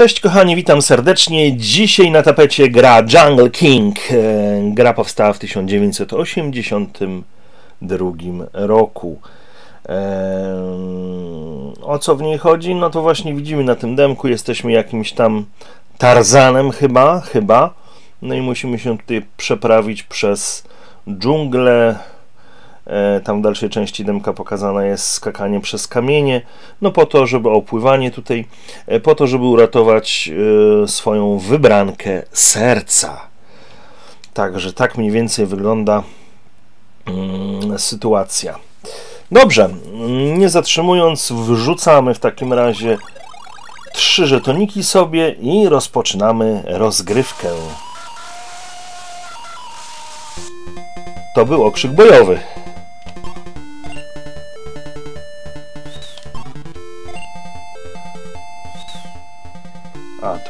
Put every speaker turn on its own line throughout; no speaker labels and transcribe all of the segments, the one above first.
Cześć kochani, witam serdecznie. Dzisiaj na tapecie gra Jungle King. E, gra powstała w 1982 roku. E, o co w niej chodzi? No to właśnie widzimy na tym demku, jesteśmy jakimś tam Tarzanem chyba, chyba. No i musimy się tutaj przeprawić przez dżunglę, tam w dalszej części demka pokazane jest skakanie przez kamienie, no po to, żeby opływanie tutaj, e, po to, żeby uratować e, swoją wybrankę serca. Także tak mniej więcej wygląda mm, sytuacja. Dobrze, nie zatrzymując, wrzucamy w takim razie trzy żetoniki sobie i rozpoczynamy rozgrywkę. To był okrzyk bojowy.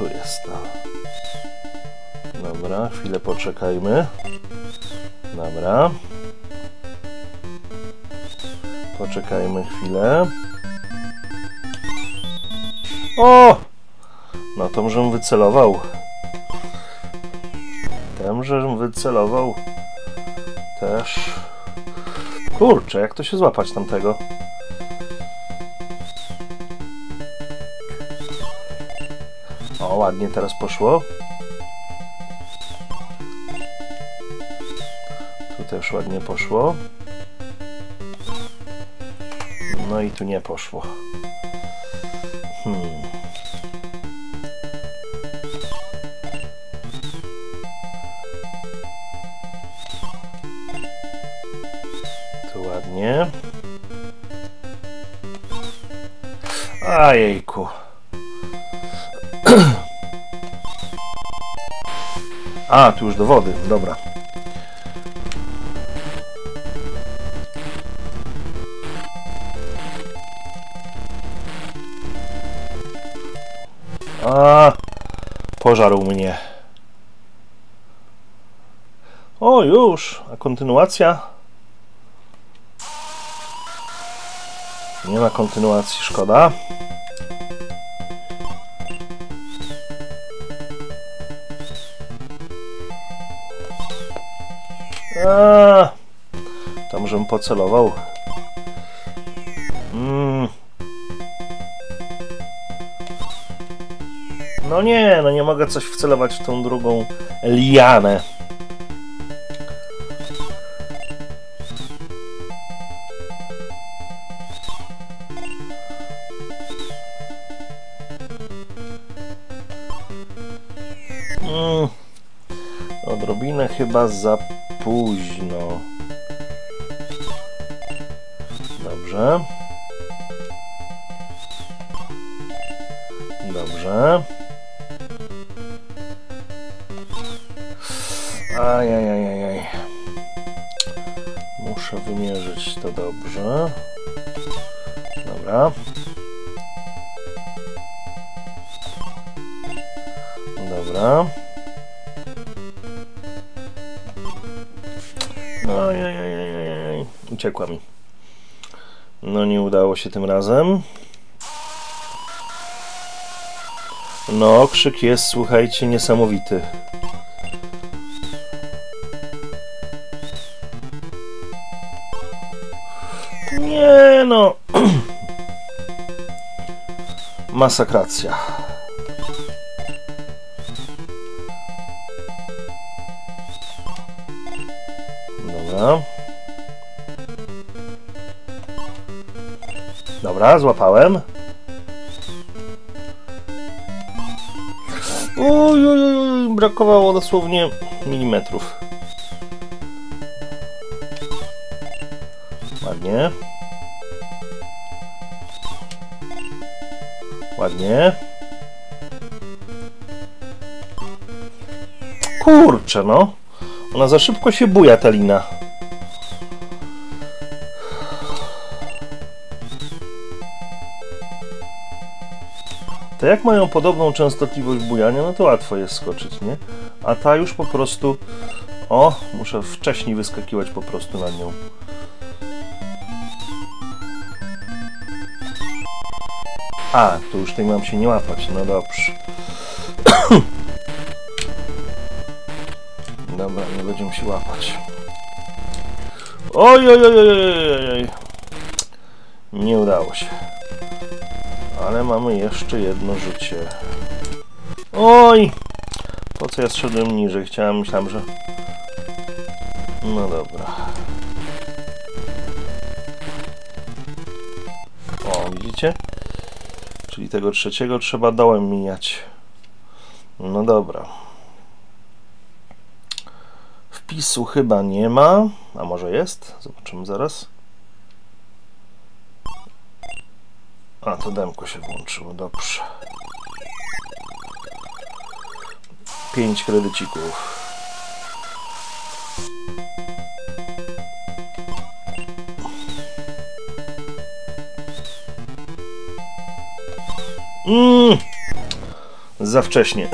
Tu jest. Dobra, chwilę poczekajmy. Dobra. Poczekajmy chwilę. O! No to żem wycelował. Tem, żem wycelował. Też. Kurczę, jak to się złapać tamtego? Ładnie teraz poszło. Tu też ładnie poszło. No i tu nie poszło. Hmm. Tu ładnie. Ajejku. A, tu już do wody, dobra. A, pożarł mnie. O, już, a kontynuacja? Nie ma kontynuacji, szkoda. A, tam żebym pocelował. Mm. No nie, no nie mogę coś wcelować w tą drugą lianę. Mm. Odrobinę chyba za późno. Dobrze. Dobrze. Ajajajajaj. Muszę wymierzyć to dobrze. Dobra. Dobra. Ojej, uciekła mi. No nie udało się tym razem. No, krzyk jest, słuchajcie, niesamowity. Nie no. Masakracja. Dobra. Dobra, złapałem. Uj, uj, uj, brakowało dosłownie milimetrów. Ładnie. Ładnie. Kurczę, no. Ona za szybko się buja, ta lina. Te jak mają podobną częstotliwość bujania, no to łatwo jest skoczyć, nie? A ta już po prostu... O, muszę wcześniej wyskakiwać po prostu na nią. A, tu już tej mam się nie łapać, no dobrze. Dobra, nie będziemy się łapać. Oj, oj, oj, oj, oj, oj. Nie udało się. Ale mamy jeszcze jedno życie. Oj! Po co ja zszedłem niżej? Chciałem, myślałem, że... No dobra. O, widzicie? Czyli tego trzeciego trzeba dołem mijać. No dobra. Wpisu chyba nie ma. A może jest? Zobaczymy zaraz. A, to demko się włączyło. Dobrze. 5 kredycików. Mm, za wcześnie.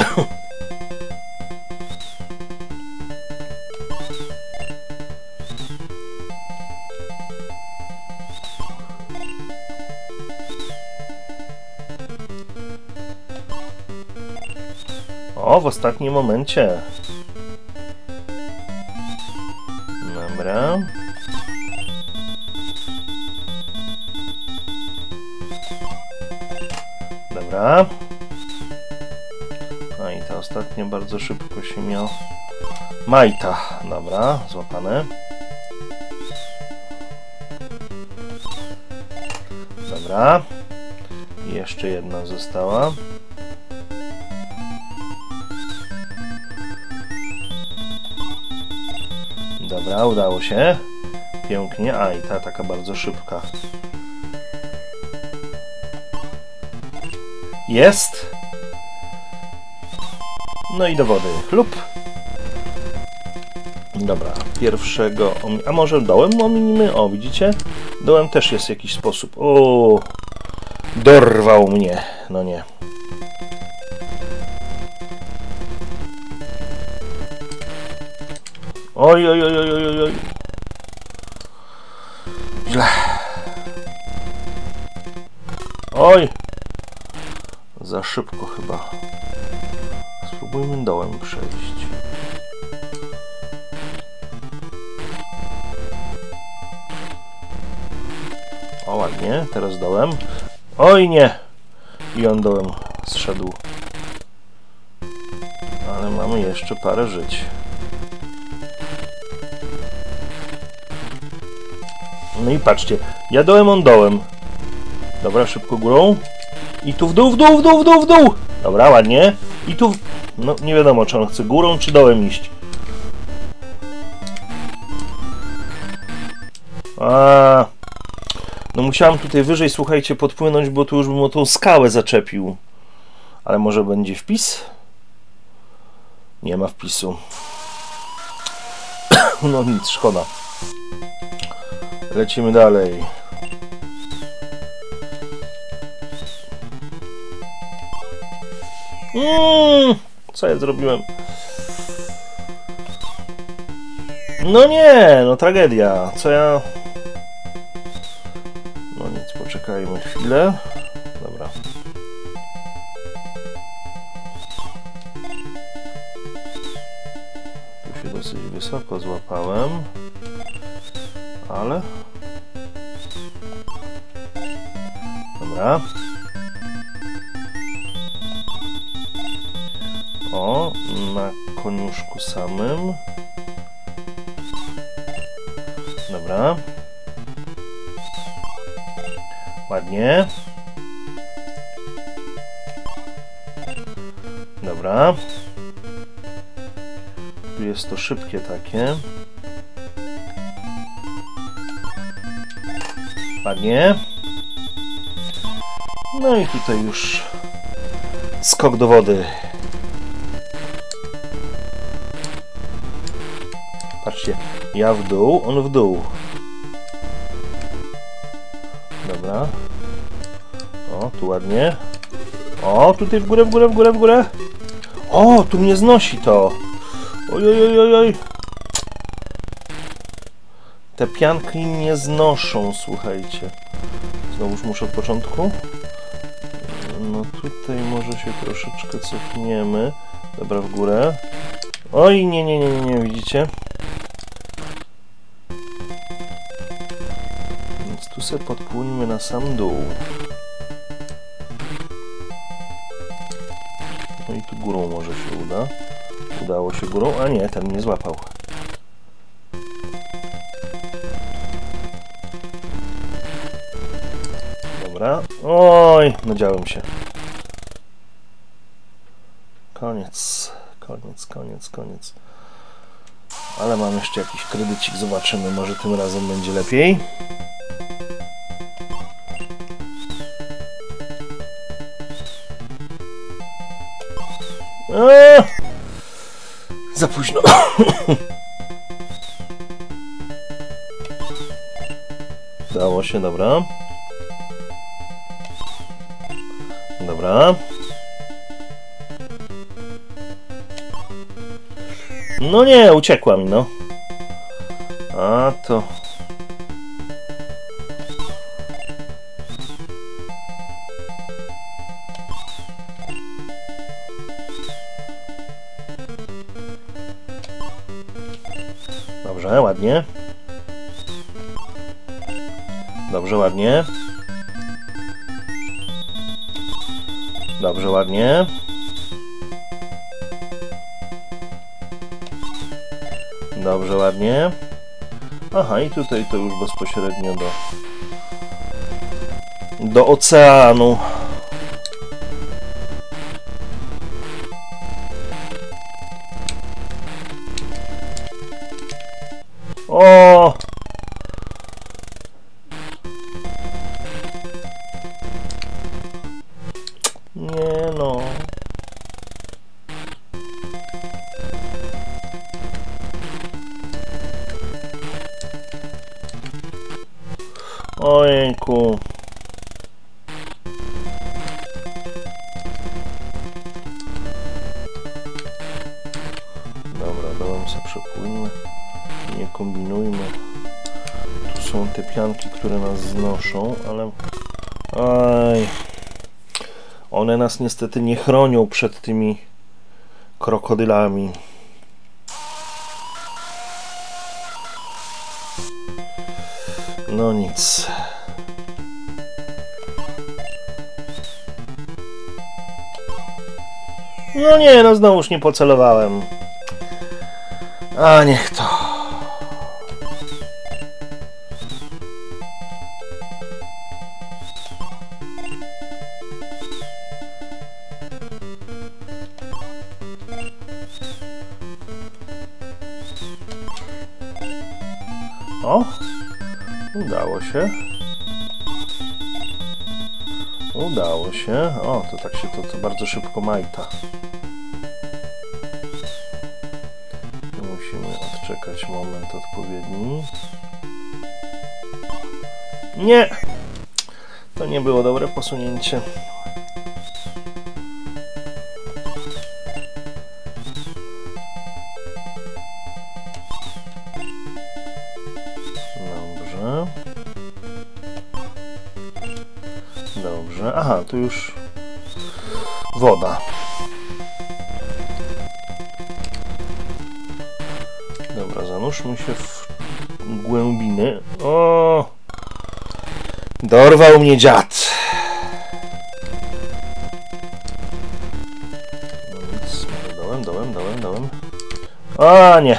O, w ostatnim momencie. Dobra. Dobra. No i ta ostatnia bardzo szybko się miał. Majta. Dobra, złapane. Dobra. Jeszcze jedna została. Dobra, udało się. Pięknie. A i ta taka bardzo szybka. Jest. No i do wody. Lub. Dobra, pierwszego. A może dołem ominimy? O, widzicie? Dołem też jest jakiś sposób. O, dorwał mnie. No nie. Oj, oj, oj, oj, oj, oj. Źle. Oj. Za szybko chyba. Spróbujmy dołem przejść. O, ładnie. Teraz dołem. Oj, nie. I on dołem zszedł. Ale mamy jeszcze parę żyć. No i patrzcie, ja dołem, on dołem. Dobra, szybko górą. I tu w dół, w dół, w dół, w dół, w dół. Dobra, ładnie. I tu, w... no nie wiadomo, czy on chce górą, czy dołem iść. A, no musiałem tutaj wyżej, słuchajcie, podpłynąć, bo tu już bym o tą skałę zaczepił. Ale może będzie wpis? Nie ma wpisu. No nic, szkoda. Lecimy dalej. Mm, co ja zrobiłem? No nie, no tragedia. Co ja... No nic, poczekajmy chwilę. Dobra. Tu się dosyć wysoko złapałem. Ale... Dobra. O, na koniuszku samym. Dobra. Ładnie. Dobra. Tu jest to szybkie takie. Ładnie. No i tutaj już skok do wody. Patrzcie, ja w dół, on w dół. Dobra. O, tu ładnie. O, tutaj w górę, w górę, w górę, w górę. O, tu mnie znosi to. Oj, oj, oj. Te pianki nie znoszą, słuchajcie. Znowuż muszę od początku. Tutaj może się troszeczkę cofniemy. Dobra, w górę. Oj, nie, nie, nie, nie, nie, widzicie? Więc tu sobie podpłyniemy na sam dół. No i tu górą może się uda. Udało się górą, a nie, ten mnie złapał. Dobra. Oj, nadziałem się. Koniec, koniec, koniec, koniec. Ale mam jeszcze jakiś kredycik, zobaczymy, może tym razem będzie lepiej. Eee! Za późno. Dało się, dobra. Dobra. No nie, uciekła mi, no. A to... Dobrze, ładnie. Dobrze, ładnie. Dobrze, ładnie. Dobrze, ładnie. Aha, i tutaj to już bezpośrednio do do oceanu. Ojejku. Dobra, dołem sobie przepłyńmy. Nie kombinujmy. Tu są te pianki, które nas znoszą, ale... Aj. One nas niestety nie chronią przed tymi krokodylami. No nic. No nie, no znowuż nie pocelowałem. A niech to. Szybko majta. Musimy odczekać moment odpowiedni. Nie! To nie było dobre posunięcie. Dobrze. Dobrze. Aha, tu już woda. Dobra, zanurzmy się w głębiny. O! Dorwał mnie dziad. No nic, może dołem, dołem, dołem, dołem. A nie.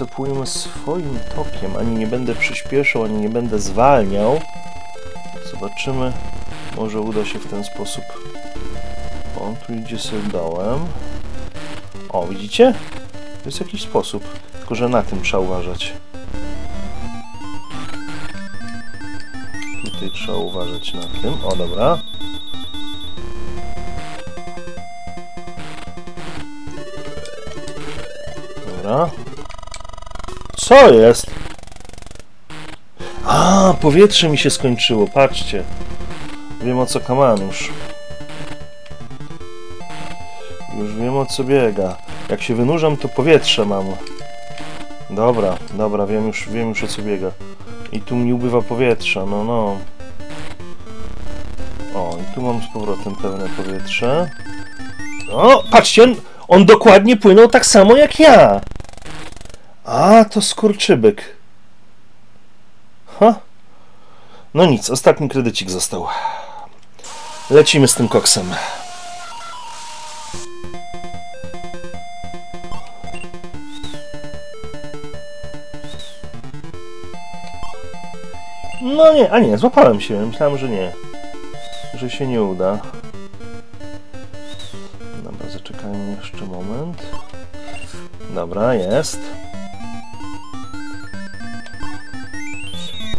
Płyniemy swoim tokiem. Ani nie będę przyspieszał, ani nie będę zwalniał. Zobaczymy. Może uda się w ten sposób. On tu idzie sobie dołem. O, widzicie? To jest jakiś sposób. Tylko, że na tym trzeba uważać. Tutaj trzeba uważać na tym. O, dobra. Dobra. Co jest? A, powietrze mi się skończyło, patrzcie. Wiem o co kamanusz. Już wiem o co biega. Jak się wynurzam, to powietrze mam. Dobra, dobra, wiem już, wiem już o co biega. I tu mi ubywa powietrza, no no. O, i tu mam z powrotem pełne powietrze. O, patrzcie, on, on dokładnie płynął tak samo jak ja. A, to skurczybyk. Ha. No nic, ostatni kredycik został. Lecimy z tym koksem. No nie, a nie, złapałem się. Myślałem, że nie. Że się nie uda. Dobra, zaczekajmy jeszcze moment. Dobra, jest.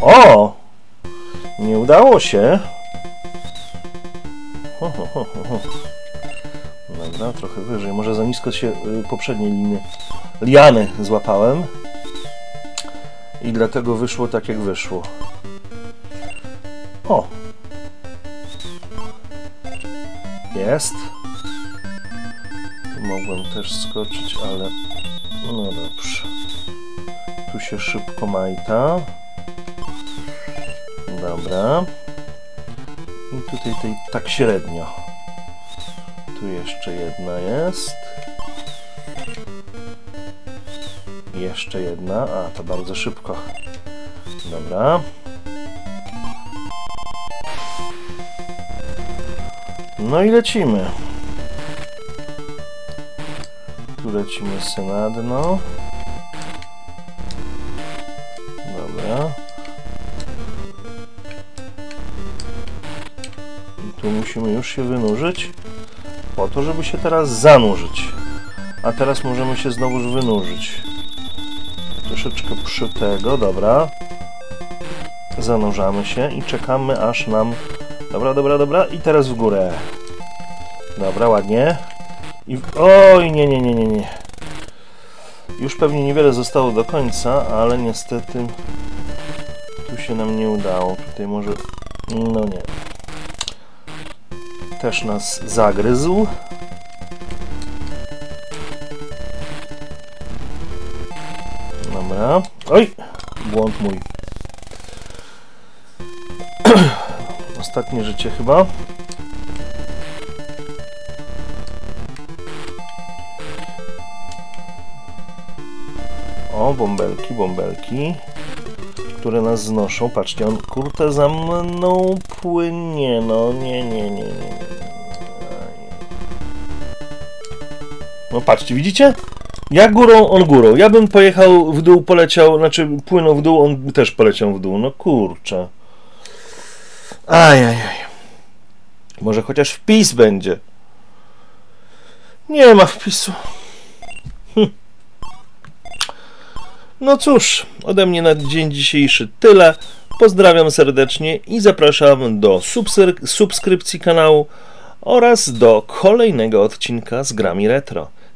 O! Nie udało się. Ho, ho, ho, ho. Dobra, trochę wyżej. Może za nisko się y, poprzedniej liny liany złapałem. I dlatego wyszło tak, jak wyszło. O! Jest. Tu mogłem też skoczyć, ale... No dobrze. Tu się szybko majta. Dobra. I tutaj tej tak średnio. Tu jeszcze jedna jest. Jeszcze jedna. A, to bardzo szybko. Dobra. No i lecimy. Tu lecimy synadno. Dobra. Tu musimy już się wynurzyć po to, żeby się teraz zanurzyć. A teraz możemy się znowuż wynurzyć. Troszeczkę przy tego, dobra. Zanurzamy się i czekamy aż nam Dobra, dobra, dobra. I teraz w górę. Dobra, ładnie. I... Oj, nie, nie, nie, nie, nie. Już pewnie niewiele zostało do końca, ale niestety tu się nam nie udało. Tutaj może... No nie. Też nas zagryzł. Dobra. Oj! Błąd mój. Ostatnie życie chyba. O, bąbelki, bąbelki, które nas znoszą. Patrzcie, on kurte za mną płynie. No nie, nie, nie, nie. nie. No patrzcie, widzicie? Ja górą, on górą. Ja bym pojechał w dół, poleciał, znaczy płynął w dół, on też poleciał w dół. No kurczę. Ajajaj. Może chociaż wpis będzie. Nie ma wpisu. Hm. No cóż, ode mnie na dzień dzisiejszy tyle. Pozdrawiam serdecznie i zapraszam do subskrypcji kanału oraz do kolejnego odcinka z grami retro.